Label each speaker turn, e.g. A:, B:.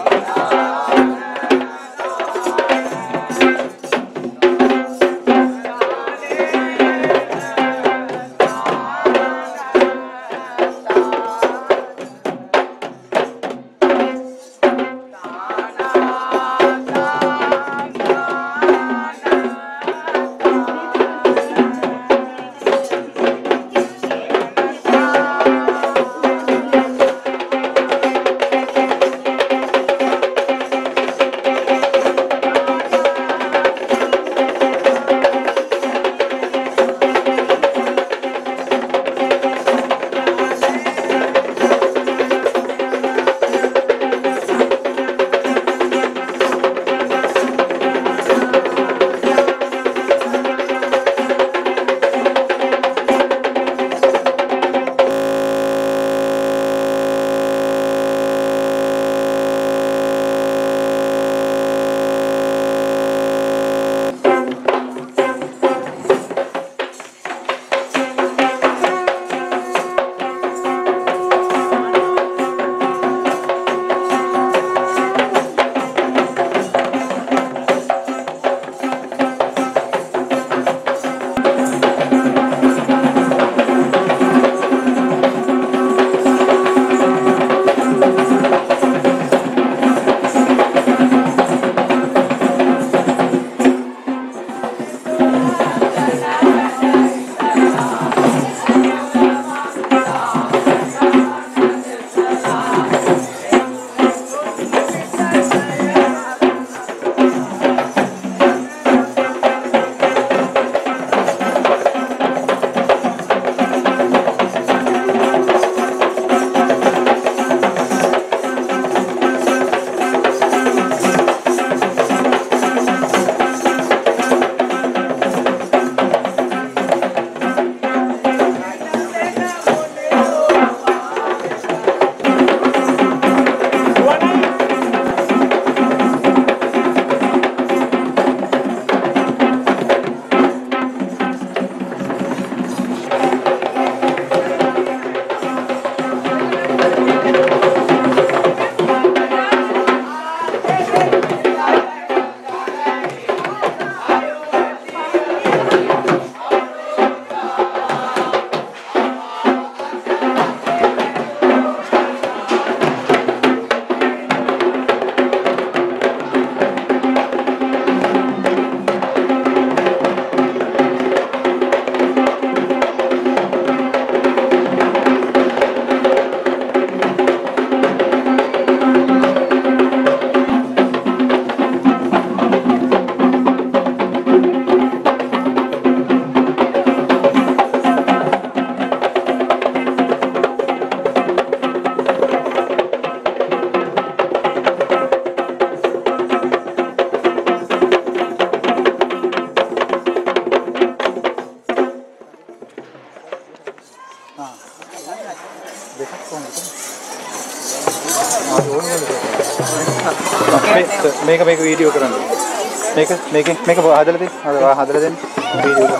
A: Oh, no. මේක මේක video කරන්න. මේක මේක මේක හදලා දෙන්න. හදලා දෙන්න. වීඩියෝ.